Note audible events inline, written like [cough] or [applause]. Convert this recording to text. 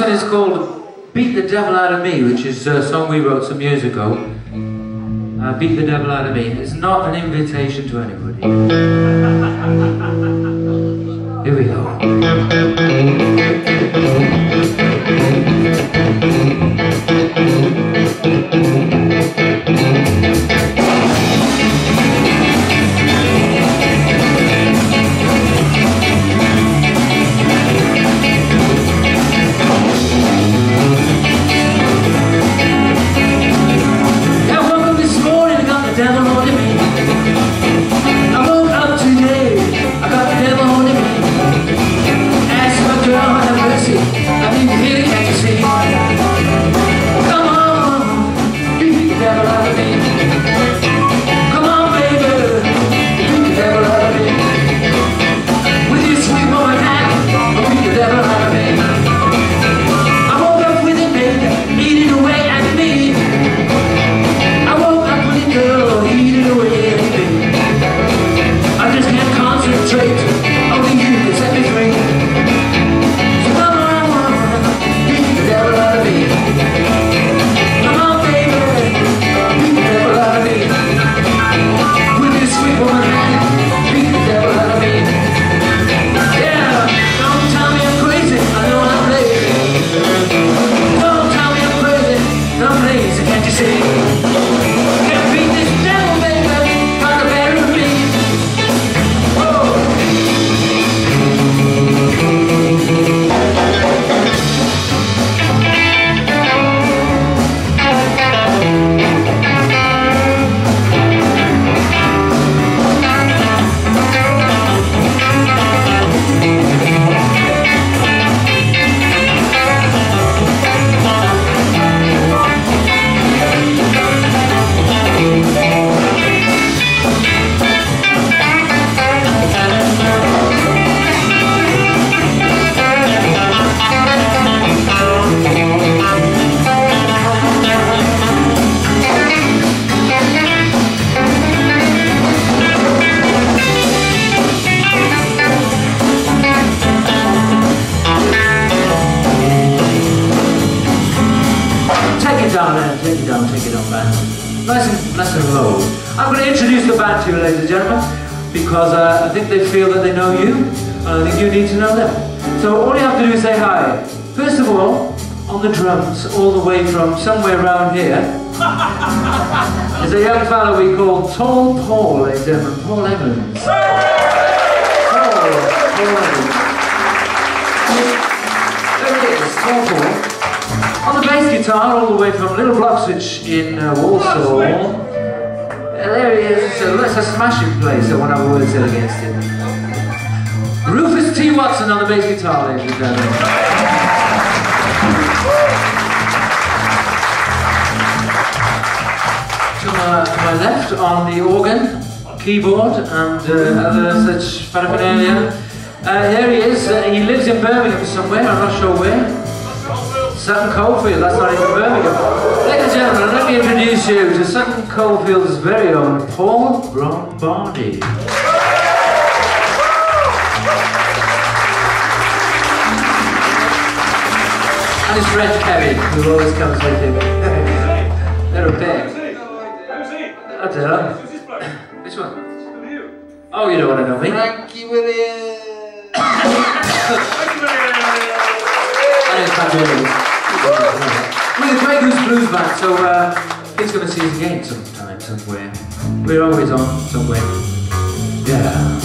one is called Beat the Devil Out of Me, which is a song we wrote some years ago. Uh, Beat the Devil Out of Me. It's not an invitation to anybody. [laughs] Here we go. don't think it on band. Nice and, nice and low. I'm going to introduce the band to you, ladies and gentlemen, because uh, I think they feel that they know you, and I think you need to know them. So all you have to do is say hi. First of all, on the drums, all the way from somewhere around here, [laughs] is a young fellow we call Tall Paul, ladies and gentlemen, Paul Evans. Paul, Paul Evans. There it is, Tall Paul. On the bass guitar, all the way from Little Bloxwich in uh, Walsall. Uh, there he is, so a smashing play, so I won't have a word said against him. Rufus T. Watson on the bass guitar, ladies and gentlemen. To my left on the organ, keyboard, and uh, other such paraphernalia. Uh, here he is. Uh, he lives in Birmingham somewhere. I'm not sure where. Sutton Coldfield, that's not even Birmingham. Ladies and gentlemen, let me introduce you to Sutton Coldfield's very own Paul Lombardi. and his friend Kevin, who always comes with him. [laughs] They're a pair. Who's he? I don't know. Who's this? [coughs] Which one? Oh, you don't want to know, me. Frankie Williams. Frankie Williams. That is Frankie Williams. We're the Grey Goose Blues Band, so uh, he's going to see us again sometime, somewhere. We're always on somewhere. Yeah.